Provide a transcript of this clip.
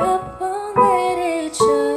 아파 내리쳐